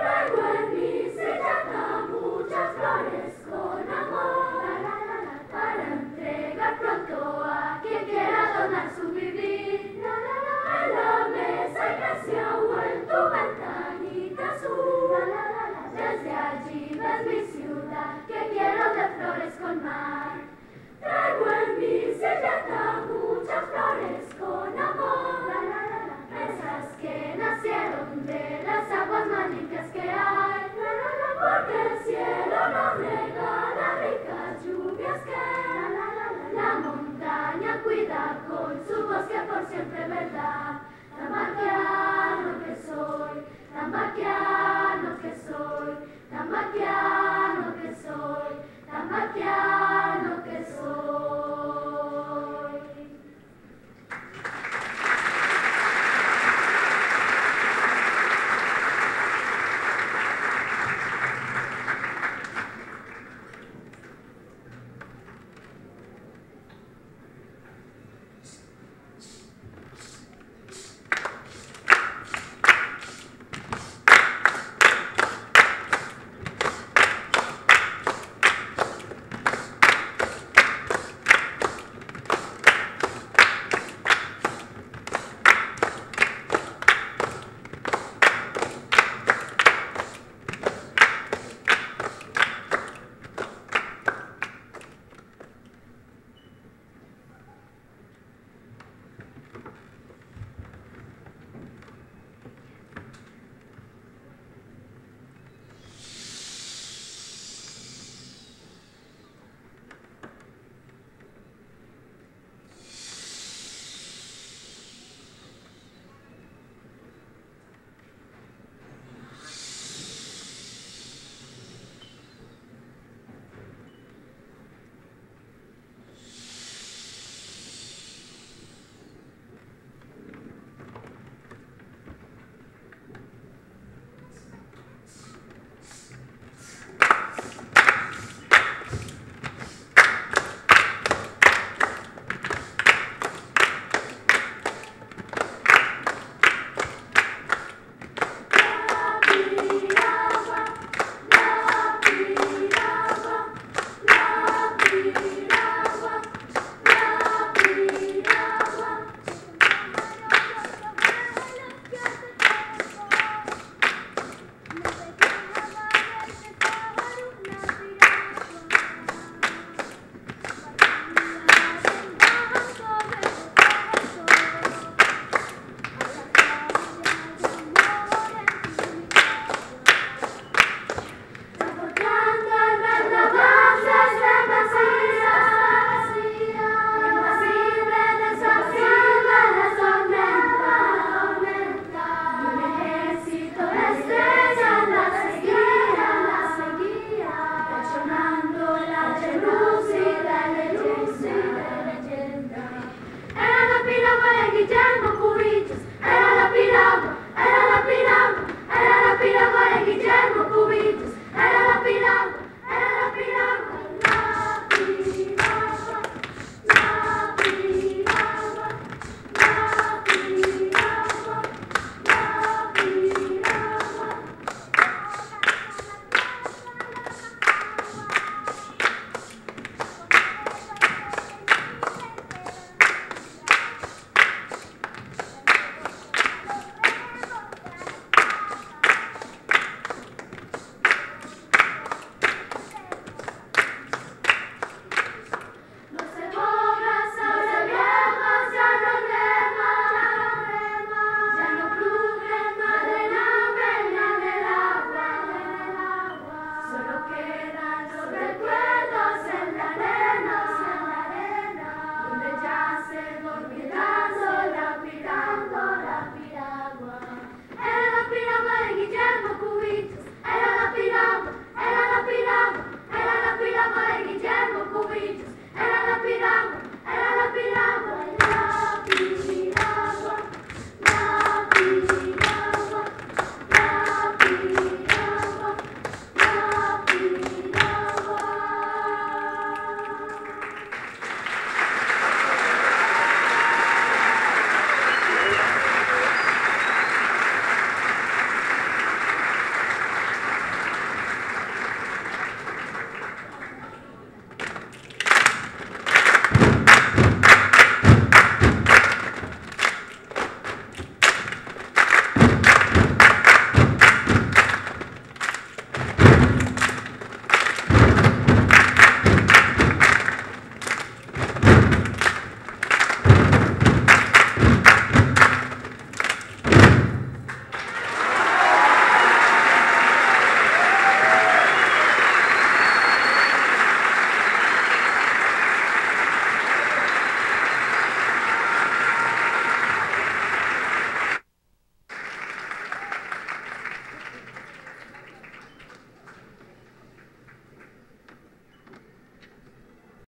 That would be